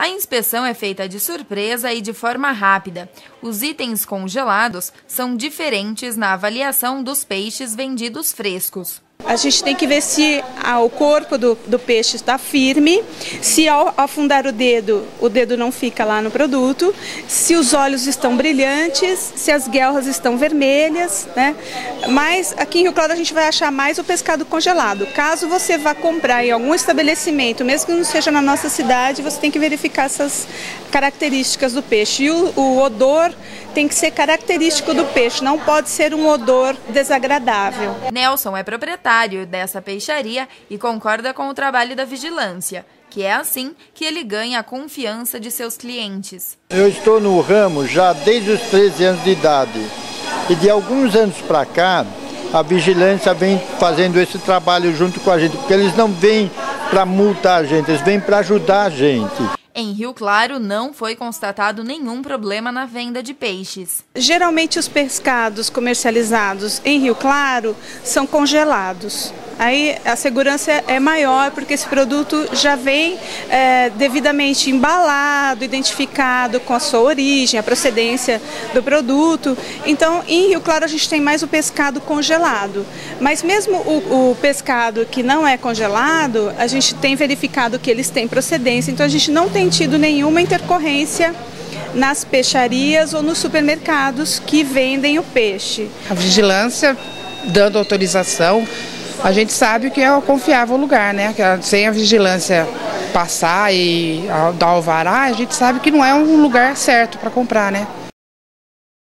A inspeção é feita de surpresa e de forma rápida. Os itens congelados são diferentes na avaliação dos peixes vendidos frescos. A gente tem que ver se ah, o corpo do, do peixe está firme, se ao afundar o dedo, o dedo não fica lá no produto, se os olhos estão brilhantes, se as guelras estão vermelhas, né? Mas aqui em Rio Claro a gente vai achar mais o pescado congelado. Caso você vá comprar em algum estabelecimento, mesmo que não seja na nossa cidade, você tem que verificar essas características do peixe. E o, o odor tem que ser característico do peixe, não pode ser um odor desagradável. Nelson é proprietário dessa peixaria e concorda com o trabalho da vigilância, que é assim que ele ganha a confiança de seus clientes. Eu estou no ramo já desde os 13 anos de idade e de alguns anos para cá a vigilância vem fazendo esse trabalho junto com a gente, porque eles não vêm para multar a gente, eles vêm para ajudar a gente. Em Rio Claro, não foi constatado nenhum problema na venda de peixes. Geralmente, os pescados comercializados em Rio Claro são congelados aí a segurança é maior porque esse produto já vem é, devidamente embalado, identificado com a sua origem, a procedência do produto. Então, em Rio Claro a gente tem mais o pescado congelado, mas mesmo o, o pescado que não é congelado, a gente tem verificado que eles têm procedência, então a gente não tem tido nenhuma intercorrência nas peixarias ou nos supermercados que vendem o peixe. A vigilância dando autorização a gente sabe que é o confiável lugar, né? Sem a vigilância passar e dar alvará, a gente sabe que não é um lugar certo para comprar, né?